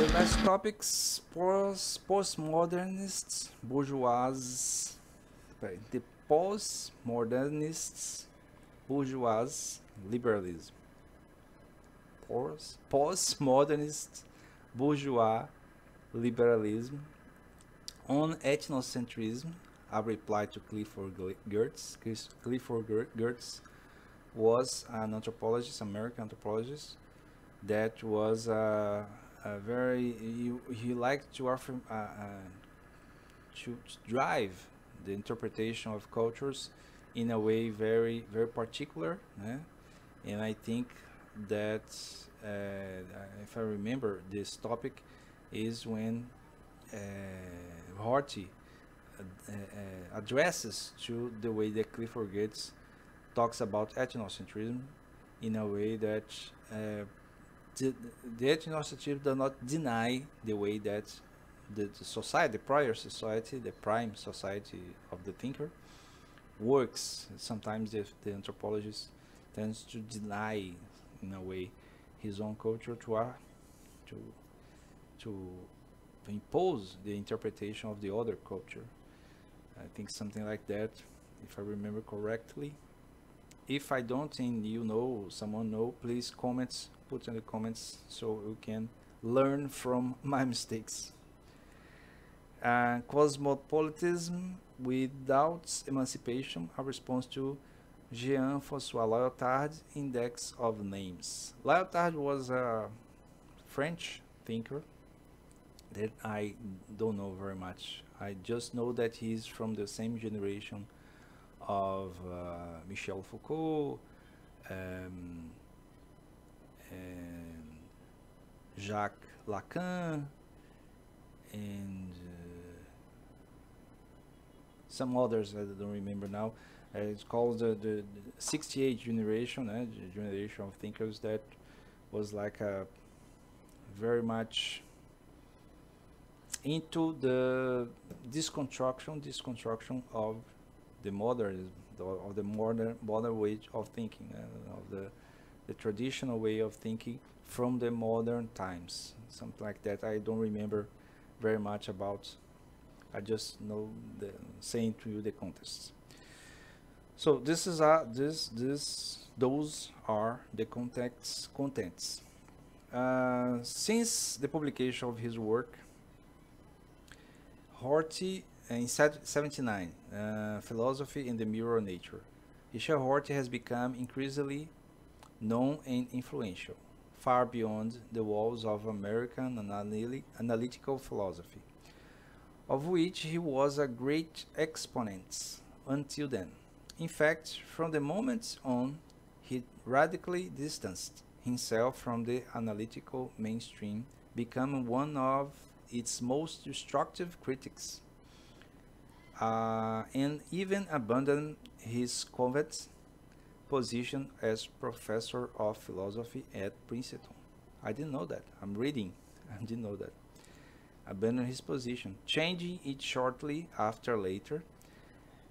the last topics post postmodernists, bourgeois, the postmodernists, bourgeois liberalism. Post postmodernist bourgeois liberalism on ethnocentrism, a reply to Clifford Geertz. Clifford Geertz was an anthropologist, American anthropologist, that was uh, very he, he liked to offer uh, uh, to drive the interpretation of cultures in a way very very particular eh? and I think that uh, if I remember this topic is when uh, Rorty uh, addresses to the way that Clifford Geertz talks about ethnocentrism in a way that the, the does not deny the way that the, the, society, the prior society, the prime society of the thinker works. Sometimes the, the anthropologist tends to deny, in a way, his own culture to, uh, to, to impose the interpretation of the other culture. I think something like that, if I remember correctly. If I don't and you know, someone know, please comments, put in the comments so we can learn from my mistakes. Uh, cosmopolitanism without emancipation, a response to Jean-François Lyotard Index of Names. Lyotard was a French thinker that I don't know very much. I just know that he's from the same generation of uh, Michel Foucault, um, and Jacques Lacan, and uh, some others I don't remember now. Uh, it's called the, the, the 68 generation, uh, generation of thinkers that was like a very much into the disconstruction, disconstruction of the modern, of the modern, modern way of thinking, uh, of the, the traditional way of thinking from the modern times, something like that. I don't remember very much about. I just know the saying to you the context. So this is a this this those are the contexts contents. Uh, since the publication of his work, Rorty in 79, uh, Philosophy in the Mirror Nature. Richard Rorty has become increasingly known and influential, far beyond the walls of American analytical philosophy, of which he was a great exponent until then. In fact, from the moment on, he radically distanced himself from the analytical mainstream, becoming one of its most destructive critics, uh, and even abandoned his covet position as professor of philosophy at Princeton. I didn't know that. I'm reading. I didn't know that. Abandoned his position, changing it shortly after later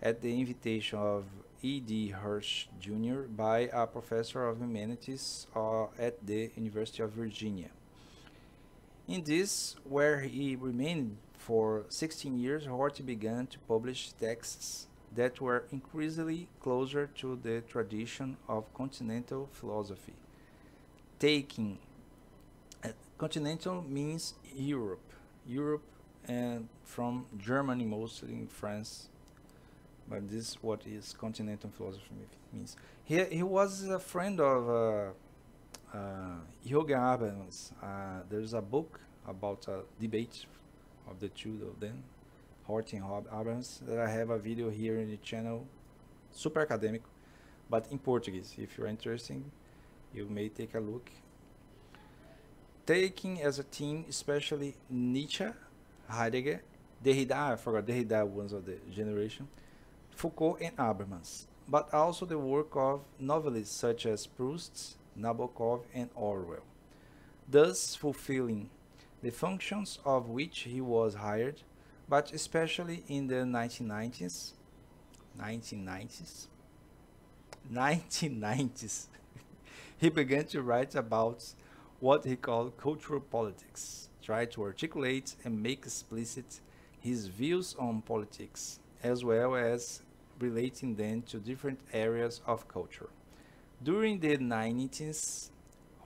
at the invitation of E.D. Hirsch Jr. by a professor of humanities uh, at the University of Virginia. In this, where he remained for 16 years, Rorty began to publish texts that were increasingly closer to the tradition of continental philosophy. Taking uh, continental means Europe, Europe and from Germany mostly in France, but this is what is continental philosophy means. He, he was a friend of uh, uh, Jürgen Habermas. Uh, there's a book about a debate of the two of them, Rorty and Habermas, that I have a video here in the channel, super academic, but in Portuguese. If you're interested, you may take a look. Taking as a team, especially Nietzsche, Heidegger, Derrida, I forgot Derrida was of the generation, Foucault and Habermas, but also the work of novelists such as Proust, Nabokov, and Orwell, thus fulfilling the functions of which he was hired, but especially in the 1990s, 1990s, 1990s, he began to write about what he called cultural politics, tried to articulate and make explicit his views on politics, as well as relating them to different areas of culture. During the 90s,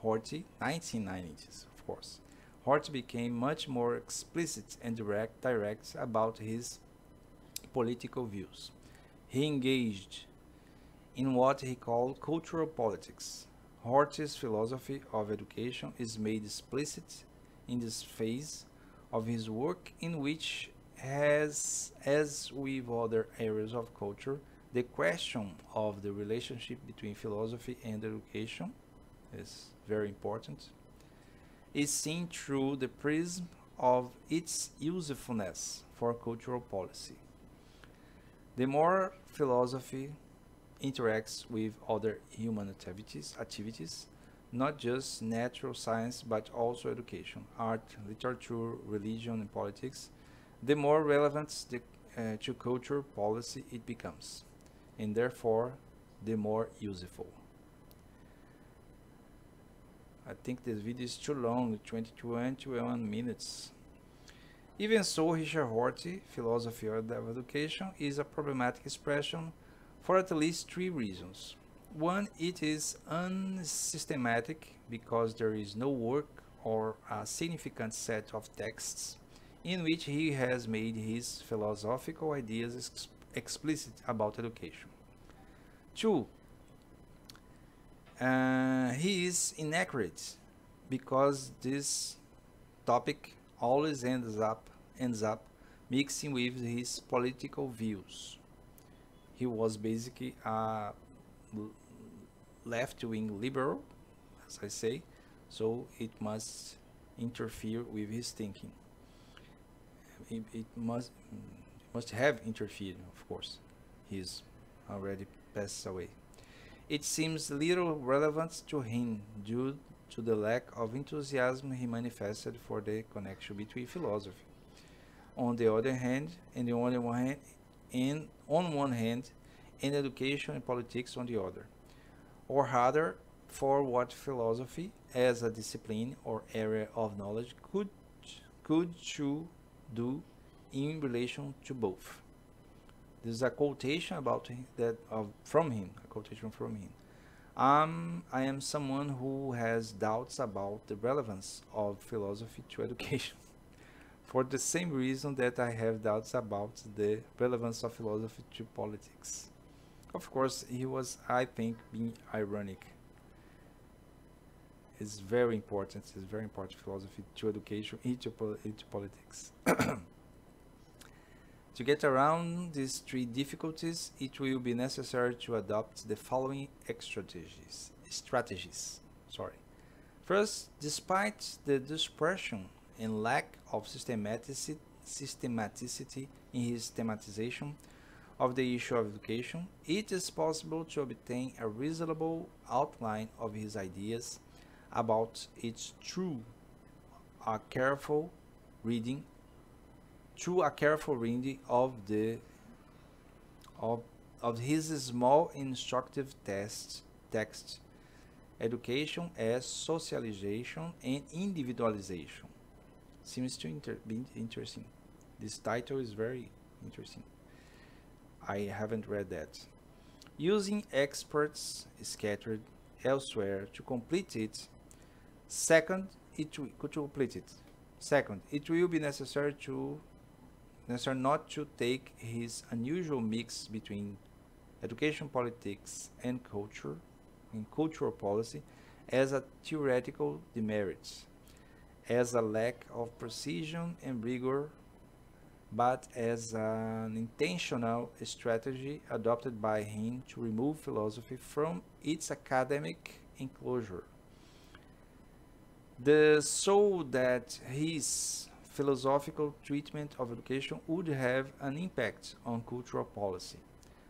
Rorty, 1990s, of course, Rorty became much more explicit and direct, direct about his political views. He engaged in what he called cultural politics. Rorty's philosophy of education is made explicit in this phase of his work in which has as with other areas of culture the question of the relationship between philosophy and education is very important. Is seen through the prism of its usefulness for cultural policy. The more philosophy interacts with other human activities, activities, not just natural science but also education, art, literature, religion, and politics, the more relevant the, uh, to culture policy it becomes, and therefore the more useful. I think this video is too long, 21 minutes. Even so, Richard Rorty, philosophy of education, is a problematic expression for at least three reasons. One, it is unsystematic because there is no work or a significant set of texts in which he has made his philosophical ideas explicit about education. Two, uh, he is inaccurate because this topic always ends up ends up mixing with his political views. He was basically a left-wing liberal, as I say, so it must interfere with his thinking. It, it must must have interfered, of course. He's already passed away. It seems little relevant to him due to the lack of enthusiasm he manifested for the connection between philosophy. On the other hand, and on one hand, and on one hand, and education and politics on the other, or rather, for what philosophy as a discipline or area of knowledge could could to do in relation to both. This is a quotation about that of from him, a quotation from him. Um, I am someone who has doubts about the relevance of philosophy to education. For the same reason that I have doubts about the relevance of philosophy to politics. Of course, he was, I think, being ironic. It's very important. It's very important philosophy to education, into, into politics. To get around these three difficulties, it will be necessary to adopt the following strategies. strategies. Sorry. First, despite the dispersion and lack of systematicity, systematicity in his thematization of the issue of education, it is possible to obtain a reasonable outline of his ideas about its true, a careful reading through a careful reading of the of, of his small instructive test, text education as socialization and individualization. Seems to inter be interesting. This title is very interesting. I haven't read that. Using experts scattered elsewhere to complete it. Second it to complete it. Second it will be necessary to necessary not to take his unusual mix between education politics and culture and cultural policy as a theoretical demerit, as a lack of precision and rigor, but as an intentional strategy adopted by him to remove philosophy from its academic enclosure. The so that his philosophical treatment of education would have an impact on cultural policy.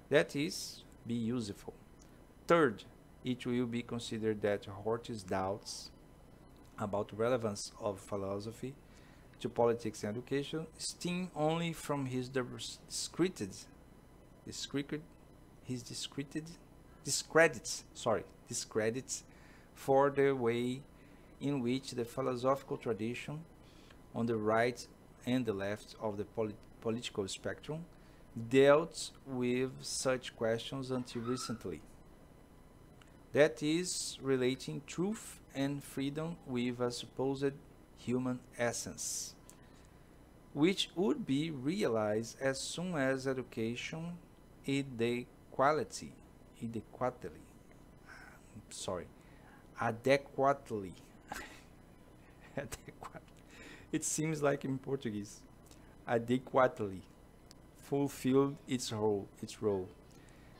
That is, be useful. Third, it will be considered that Rorty's doubts about the relevance of philosophy to politics and education stem only from his discredited, discredited, his discredited, discredits, sorry, discredits for the way in which the philosophical tradition on the right and the left of the polit political spectrum dealt with such questions until recently. That is relating truth and freedom with a supposed human essence, which would be realized as soon as education inequality, adequately, sorry, adequately, adequately, it seems like in Portuguese, adequately fulfilled its role, its role.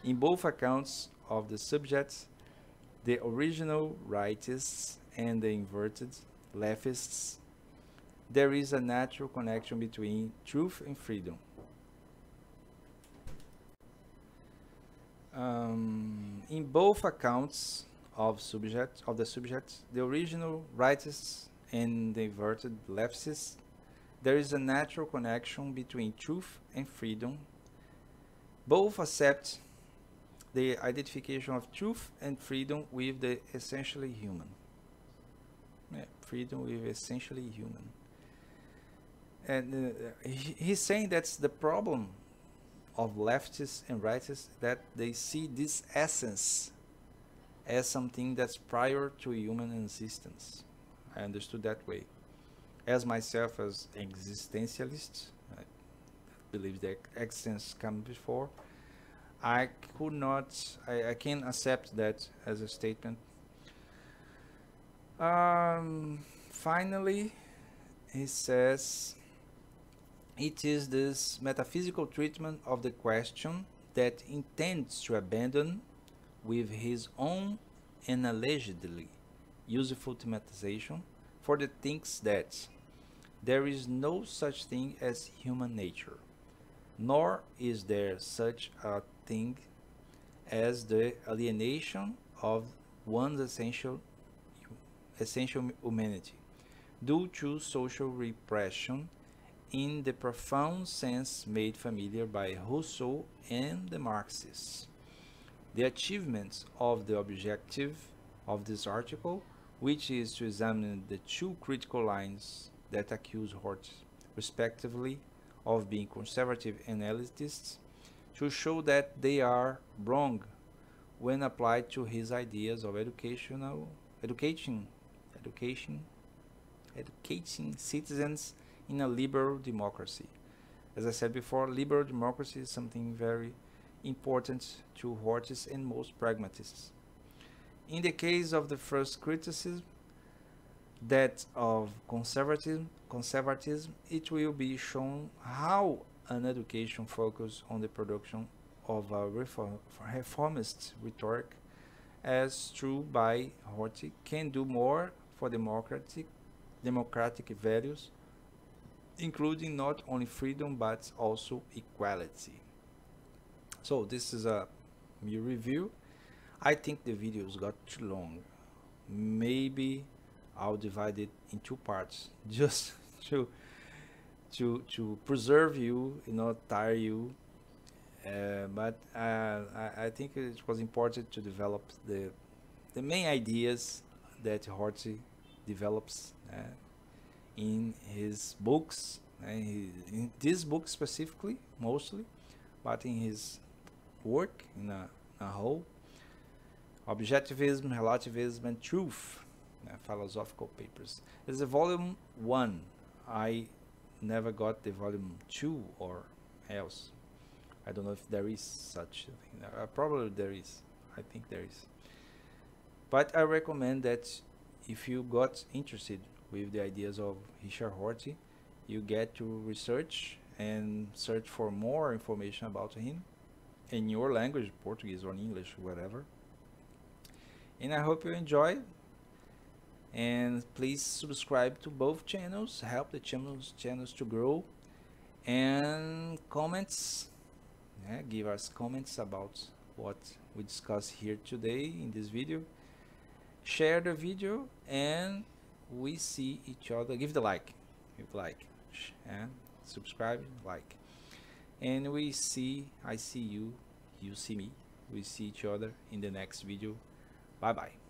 In both accounts of the subjects, the original rightists and the inverted leftists, there is a natural connection between truth and freedom. Um, in both accounts of subject of the subject, the original rightists and the inverted leftists, there is a natural connection between truth and freedom. Both accept the identification of truth and freedom with the essentially human. Yeah, freedom with essentially human. And uh, he, he's saying that's the problem of leftists and rightists that they see this essence as something that's prior to human existence. I understood that way. As myself as existentialist, I believe that existence comes before. I could not, I, I can accept that as a statement. Um, finally, he says, it is this metaphysical treatment of the question that intends to abandon with his own and allegedly useful thematization for the things that there is no such thing as human nature, nor is there such a thing as the alienation of one's essential essential humanity due to social repression in the profound sense made familiar by Rousseau and the Marxists. The achievements of the objective of this article, which is to examine the two critical lines that accuse Hort, respectively, of being conservative elitist, to show that they are wrong when applied to his ideas of educational education education educating citizens in a liberal democracy. As I said before, liberal democracy is something very important to Rorty's and most pragmatists. In the case of the first criticism, that of conservatism, conservatism, it will be shown how an education focused on the production of a reform, reformist rhetoric, as true by Rorty, can do more for democratic, democratic values, including not only freedom but also equality. So this is a review. I think the videos got too long. Maybe I'll divide it in two parts just to to to preserve you, you know, tire you. Uh, but uh, I, I, think it was important to develop the the main ideas that Rorty develops uh, in his books, in, in this book specifically, mostly, but in his work in a, a whole. Objectivism, Relativism, and Truth, philosophical papers. It's a volume one. I never got the volume two or else. I don't know if there is such a thing. Uh, probably there is. I think there is. But I recommend that if you got interested with the ideas of Richard Rorty, you get to research and search for more information about him in your language, Portuguese or English, whatever. And I hope you enjoy. And please subscribe to both channels, help the channels channels to grow. And comments, yeah, give us comments about what we discuss here today in this video. Share the video and we see each other. Give the like, give like, and subscribe, like and we see I see you you see me we see each other in the next video bye bye